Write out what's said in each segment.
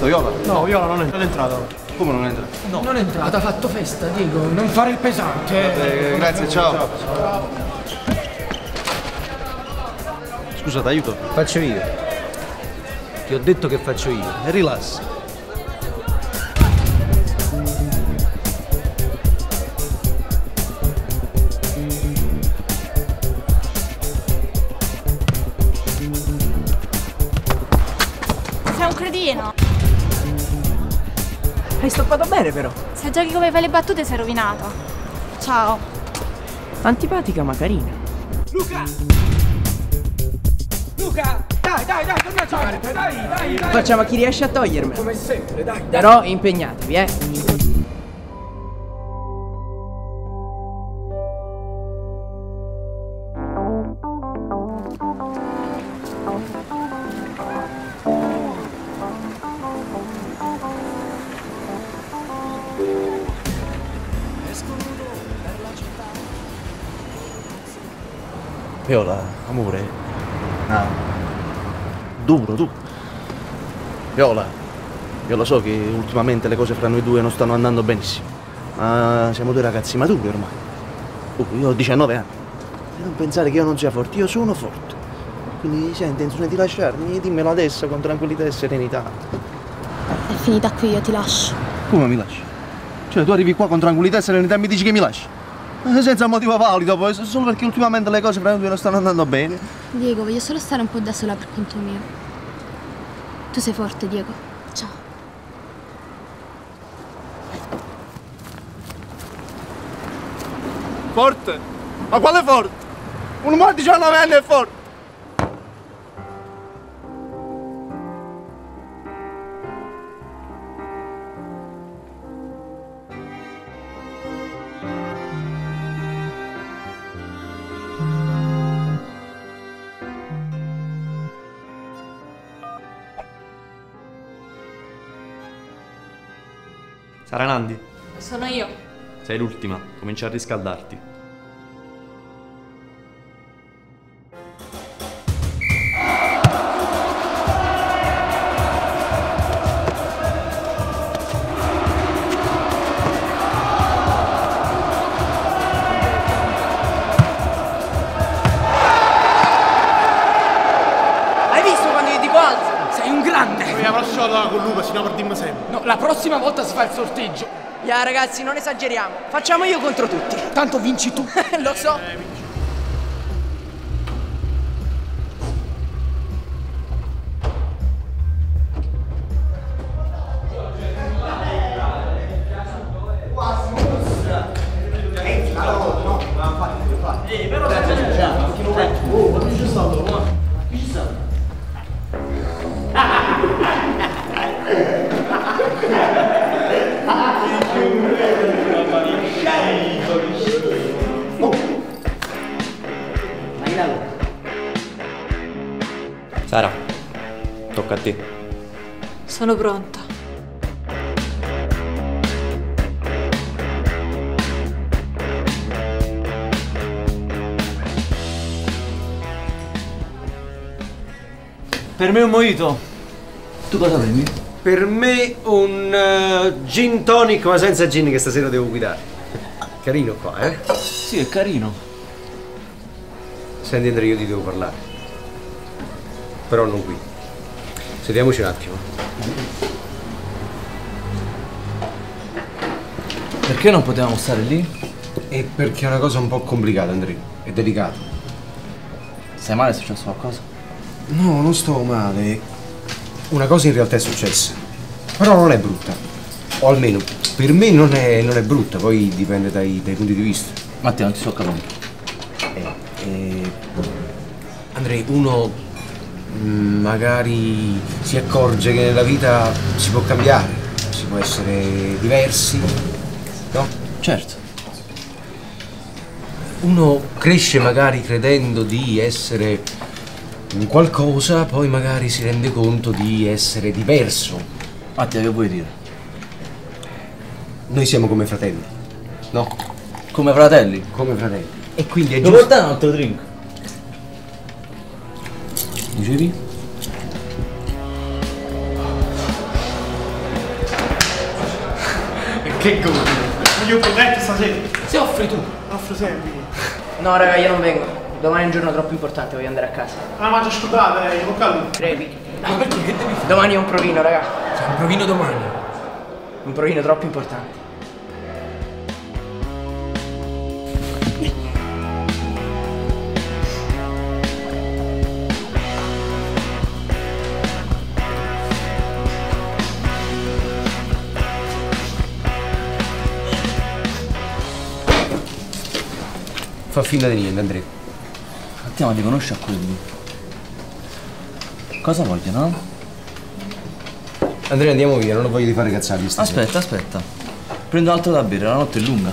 visto Viola? No, Viola non è, non è entrata. Come non entra? No. Non è entrata, ha fatto festa, Diego. Non fare il pesante. Eh, grazie, ciao. Scusa, ti aiuto? Faccio io. Ti ho detto che faccio io. E rilassa. Hai stoppato bene però. Se giochi come fai le battute sei rovinato. Ciao. Antipatica ma carina. Luca! Luca! Dai, dai, dai, torna a giocare, dai, dai, dai. Facciamo a chi riesce a togliermela. Come sempre, dai, dai. Però impegnatevi, eh. Viola, amore. Ah. Duro, tu. Viola, io lo so che ultimamente le cose fra noi due non stanno andando benissimo. Ma siamo due ragazzi maturi ormai. Oh, io ho 19 anni. E non pensare che io non sia forte, io sono forte. Quindi se hai intenzione di lasciarmi, dimmelo adesso con tranquillità e serenità. È finita qui, io ti lascio. Come mi lasci? Cioè tu arrivi qua con tranquillità e serenità e mi dici che mi lasci? Senza motivo valido poi, solo perché ultimamente le cose fra noi non stanno andando bene. Diego, voglio solo stare un po' da sola per conto mio. Tu sei forte, Diego. Ciao. Forte? Ma quale forte? Un uomo di 19 anni è forte! Sono io. sei l'ultima, comincia a riscaldarti. Hai visto quando gli dico alza? Sei un grande. Mi avrò lasciato con Luca, sino per dimmi sempre. No, la prossima volta si fa il sorteggio. Ya ragazzi, non esageriamo. Facciamo io contro tutti. Tanto vinci tu. Lo so. Per me un mojito. Tu cosa prendi? Per me un eh, gin tonic ma senza gin che stasera devo guidare. Carino qua, eh? Sì, è carino. Senti Andrea, io ti devo parlare. Però non qui. Sediamoci un attimo. Perché non potevamo stare lì? E perché è una cosa un po' complicata, Andrea. È delicato. Stai male? È successo qualcosa? No, non sto male. Una cosa in realtà è successa. Però non è brutta. O almeno, per me non è, non è brutta, poi dipende dai, dai punti di vista. Mattia, non ti sto capendo. Eh, eh, Andrea, uno mm, magari si accorge che nella vita si può cambiare, si può essere diversi, no? Certo. Uno cresce magari credendo di essere un qualcosa, poi magari si rende conto di essere diverso. Mattia, che vuoi dire? Noi siamo come fratelli, no? Come fratelli? Come fratelli. E quindi è Lo giusto... portare un altro drink? Dicevi? che godo! Voglio prometto stasera! Se offri tu! Offro sempre! No raga, io non vengo. Domani è un giorno troppo importante, voglio andare a casa. Ah, ma già scordate, eh, in bocca al lupo. Crepi. Ma perché? Che devi fare? Domani è un provino, raga. C'è un provino domani. Un provino troppo importante. Fa finta di niente, Andrea. Mattia, ma li conosci a quelli? Cosa vogliono? Andrea, andiamo via, non ho voglia di fare cazzate stasera. Aspetta, aspetta. Prendo altro da bere, la notte è lunga.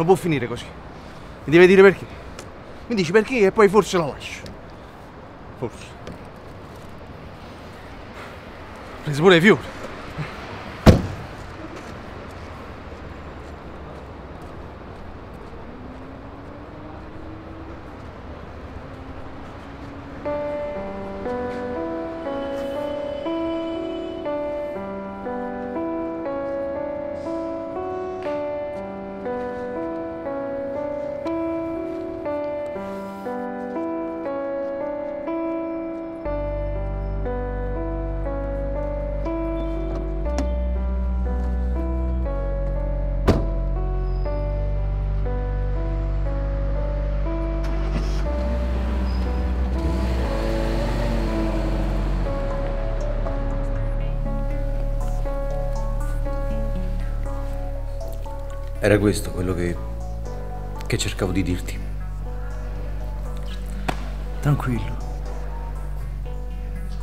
Non può finire così. Mi deve dire perché. Mi dici perché e poi forse la lascio. Forse. Preso pure i fiori. Era questo quello che, che cercavo di dirti. Tranquillo.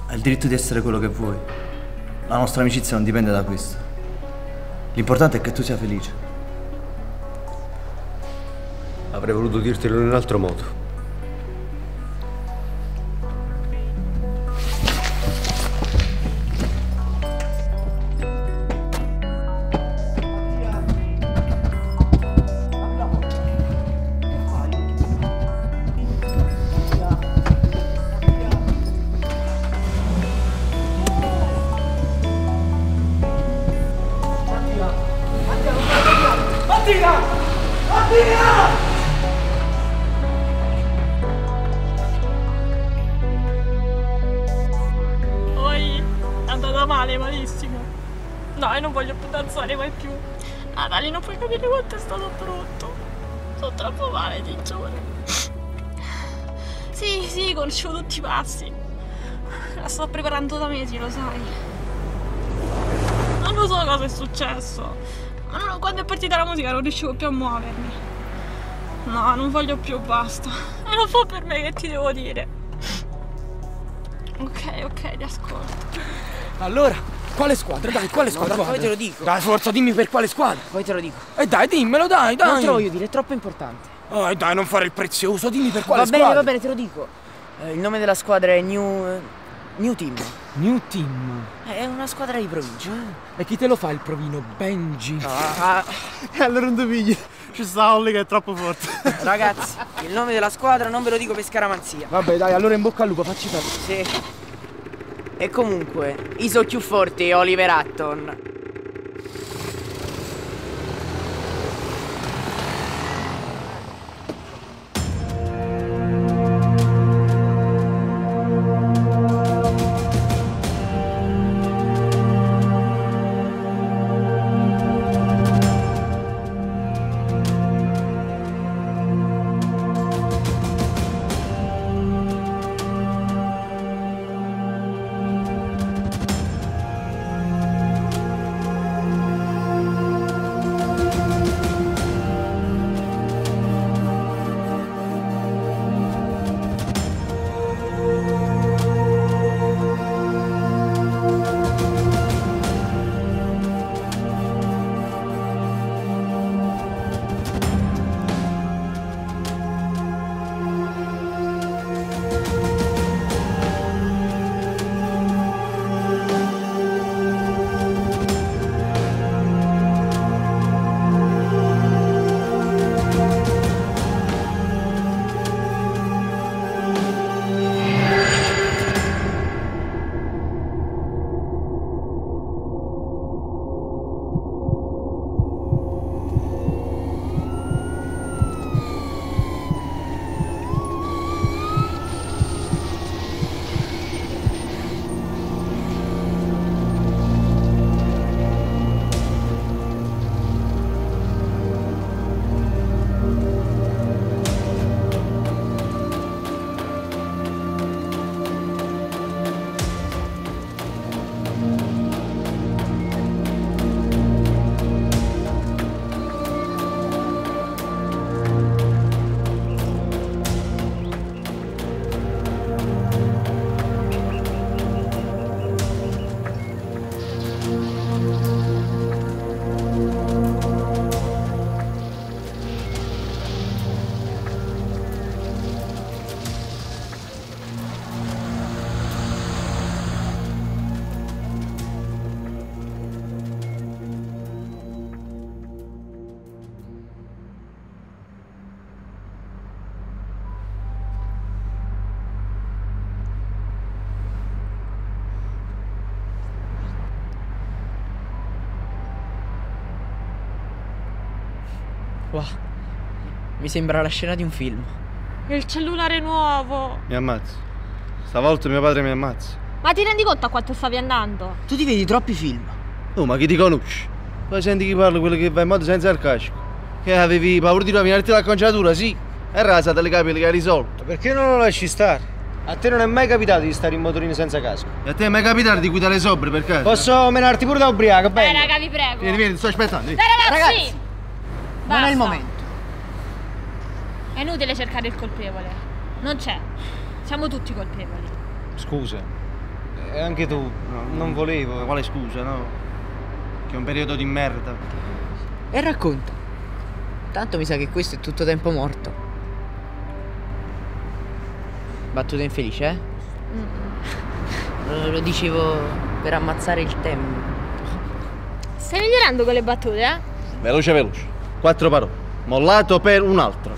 Hai il diritto di essere quello che vuoi. La nostra amicizia non dipende da questo. L'importante è che tu sia felice. Avrei voluto dirtelo in un altro modo. Capire quanto è stato brutto. Sto troppo male, ti giuro. Sì, sì, conoscevo tutti i passi. La sto preparando da mesi, lo sai. Non lo so cosa è successo. Ma non- quando è partita la musica non riuscivo più a muovermi. No, non voglio più, basta. E non fa per me che ti devo dire. Ok, ok, ti ascolto. Allora, quale squadra? Dai, quale squadra? poi Guarda. te lo dico. Dai, forza, dimmi per quale squadra. Poi te lo dico. E dai, dimmelo, dai, dai. Non te lo voglio dire, è troppo importante. Oh, e dai, non fare il prezioso, dimmi per quale va bene, squadra. va bene, te lo dico. Eh, il nome della squadra è New. eh, New Team. New Team. È una squadra di provincia. E chi te lo fa il provino? Benji. Ah, E allora non ti pigli. Ci sta Olli che è troppo forte. ragazzi, il nome della squadra non ve lo dico per scaramanzia. Vabbè, dai, allora in bocca al lupo, facci fare. Sì. E comunque, Iso più forte Oliver Hutton. Wow. Mi sembra la scena di un film. Il cellulare nuovo. Mi ammazzi. Stavolta mio padre mi ammazza. Ma ti rendi conto a quanto stavi andando? Tu ti vedi troppi film. Oh, ma chi ti conosci? Poi senti chi parla, quello che va in moto senza il casco. Che avevi paura di rovinarti la conciatura, sì. E rasa delle capelli che hai risolto. Perché non lo lasci stare? A te non è mai capitato di stare in motorino senza casco? E a te è mai capitato di guidare sobre per caso? Posso menarti pure da ubriaco, Eh, bene? raga, vi prego. Vieni, vieni, sto aspettando. vieni. Dai, ragazzi! Ragazzi, Non è il Basta. momento. È inutile cercare il colpevole. Non c'è. Siamo tutti colpevoli. Scusa. E anche tu. Non volevo. Quale scusa, no? Che è un periodo di merda. E racconta. Tanto mi sa che questo è tutto tempo morto. Battuta infelice, eh? Lo, lo dicevo per ammazzare il tempo. Stai migliorando con le battute, eh? Veloce, veloce. Quattro parole. Mollato per un altro.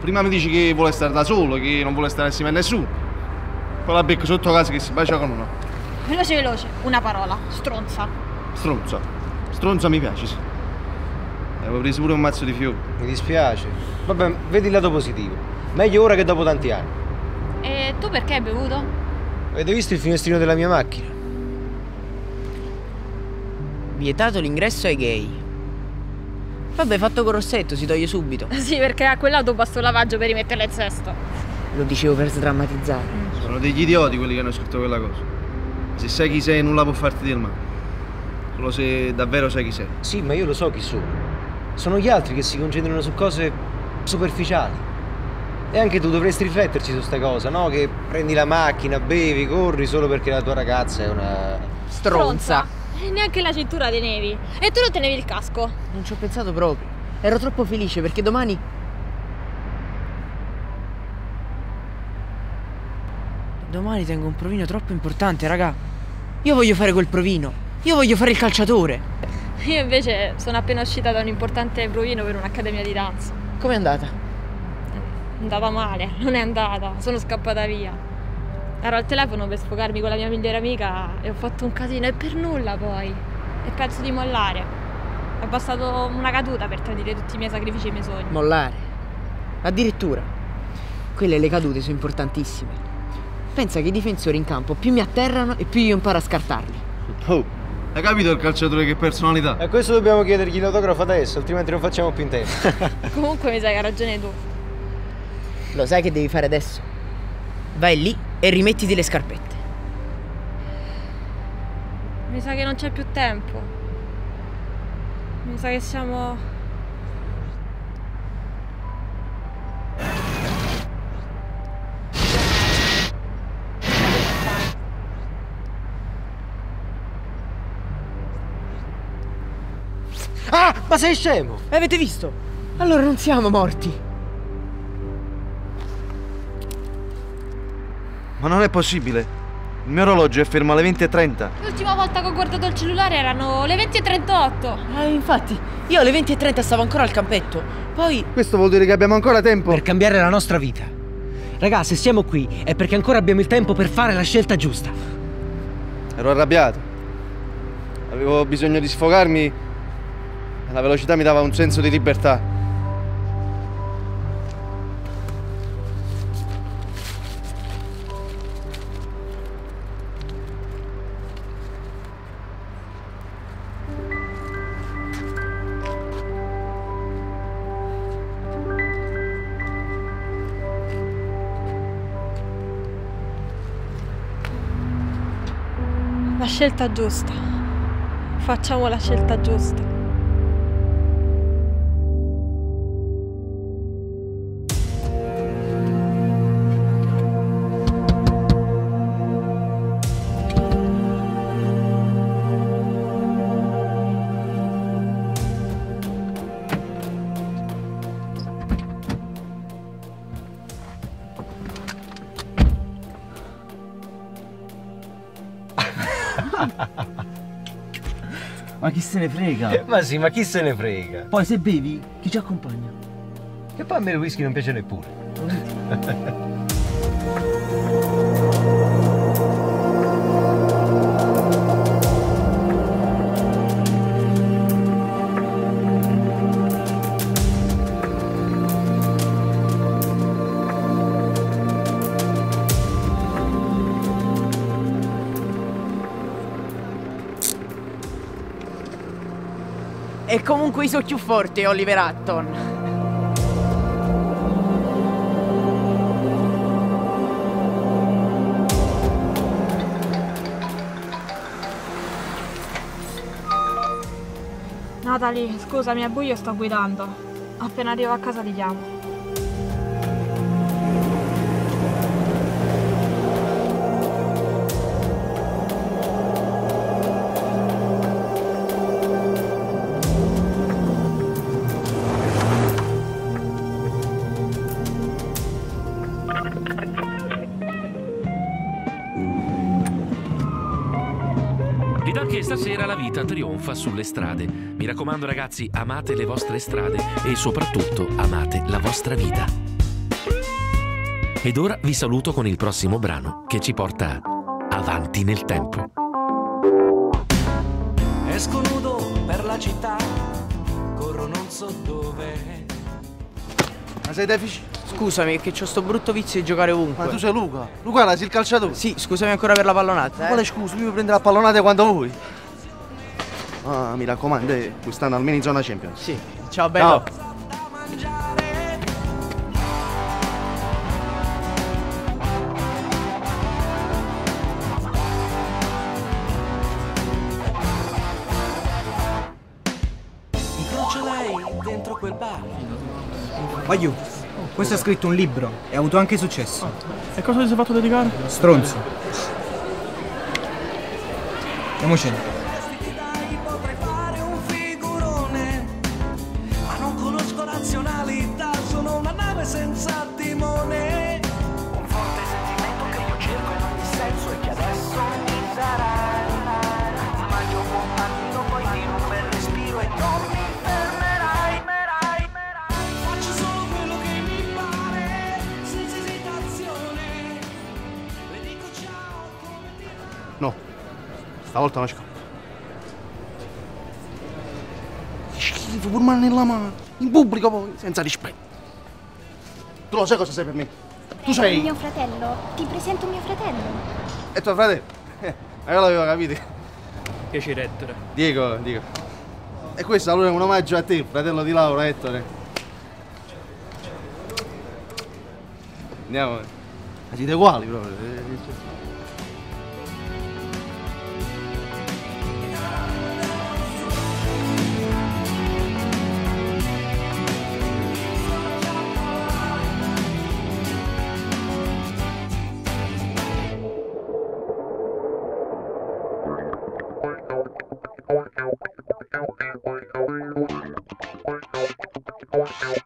Prima mi dici che vuole stare da solo, che non vuole stare assieme a nessuno. Poi la becco sotto casa che si bacia con uno. Veloce, veloce. Una parola. Stronza. Stronza. Stronza mi piace, sì. Avevo preso pure un mazzo di fiori. Mi dispiace. Vabbè, vedi il lato positivo. Meglio ora che dopo tanti anni. E tu perché hai bevuto? Avete visto il finestrino della mia macchina? Vietato l'ingresso ai gay. Vabbè, fatto con Rossetto, si toglie subito. Sì, perché a quell'auto basta un lavaggio per rimetterla in sesto. Lo dicevo per sdrammatizzare. Sono degli idioti quelli che hanno scritto quella cosa. Se sai chi sei nulla può farti del male. Solo se davvero sai chi sei. Sì, ma io lo so chi sono. Sono gli altri che si concentrano su cose superficiali. E anche tu dovresti rifletterci su sta cosa, no? Che prendi la macchina, bevi, corri solo perché la tua ragazza è una. Stronza. E neanche la cintura tenevi. E tu non tenevi il casco. Non ci ho pensato proprio. Ero troppo felice perché domani. Domani tengo un provino troppo importante, raga. Io voglio fare quel provino. Io voglio fare il calciatore. Io invece sono appena uscita da un importante provino per un'accademia di danza. Com'è andata? È andata male, non è andata, sono scappata via. Ero al telefono per sfogarmi con la mia migliore amica e ho fatto un casino e per nulla poi. E penso di mollare. È bastato una caduta per tradire tutti i miei sacrifici e i miei sogni. Mollare. Addirittura. Quelle le cadute sono importantissime. Pensa che i difensori in campo più mi atterrano e più io imparo a scartarli. Oh, hai capito il calciatore che personalità? E questo dobbiamo chiedergli l'autografo adesso, altrimenti non facciamo più in tempo. Comunque mi sa che hai ragione tu. Lo sai che devi fare adesso? Vai lì e rimettiti le scarpette. Mi sa che non c'è più tempo. Mi sa che siamo. Ah, ma sei scemo! Avete visto? Allora non siamo morti. Ma non è possibile. Il mio orologio è fermo alle 20.30. L'ultima volta che ho guardato il cellulare erano le 20.38. Ah, infatti, io alle 20.30 stavo ancora al campetto. Poi. Questo vuol dire che abbiamo ancora tempo. Per cambiare la nostra vita. Raga, se siamo qui è perché ancora abbiamo il tempo per fare la scelta giusta. Ero arrabbiato. Avevo bisogno di sfogarmi e la velocità mi dava un senso di libertà. Scelta giusta. Facciamo la scelta giusta. Se ne frega? Ma sì, ma chi se ne frega? Poi se bevi, chi ci accompagna? Che poi a me il whisky non piace neppure. E comunque i so più forti, Oliver Hutton. Natalie, scusami, è buio sto guidando. Appena arrivo a casa ti chiamo. Ed anche stasera la vita trionfa sulle strade. Mi raccomando ragazzi, amate le vostre strade e soprattutto amate la vostra vita. Ed ora vi saluto con il prossimo brano che ci porta avanti nel tempo. Esco nudo per la città, corro non so dove. Ma sei deficit? Scusami, che c'ho sto brutto vizio di giocare ovunque. Ma tu sei Luca? Luca, sei il calciatore? Sì, scusami ancora per la pallonata. Eh? Quale scusa? Io mi prendo la pallonata quando vuoi. Ah, mi raccomando, eh, quest'anno almeno in zona Champions. Sì. Ciao bello. Ciao. Incrocio lei dentro quel bar. Aiù, questo ha scritto un libro e ha avuto anche successo. E cosa ti sei fatto dedicare? Stronzo. Andiamocene. No, stavolta non scappo. Che schifo, pur mano nella mano. In pubblico poi, senza rispetto. Tu lo sai cosa sei per me? Tu sei... Mio fratello, ti presento mio fratello. E tuo fratello? Eh, ma io l'avevo capito. Piacere Ettore. Diego, Diego. E questo allora è un omaggio a te, fratello di Laura, Ettore. Andiamo. Ma siete uguali proprio. out, out.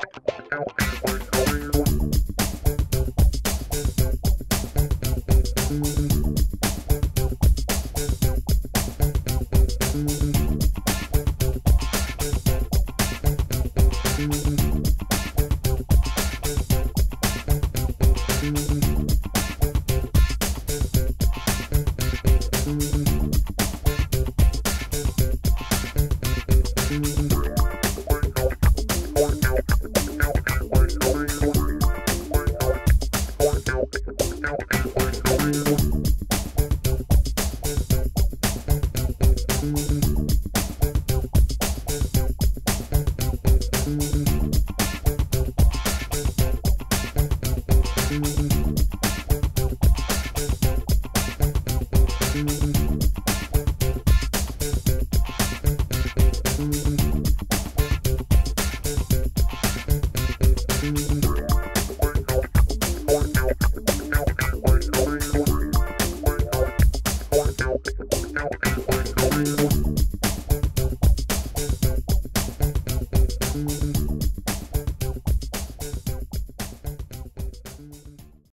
não, não.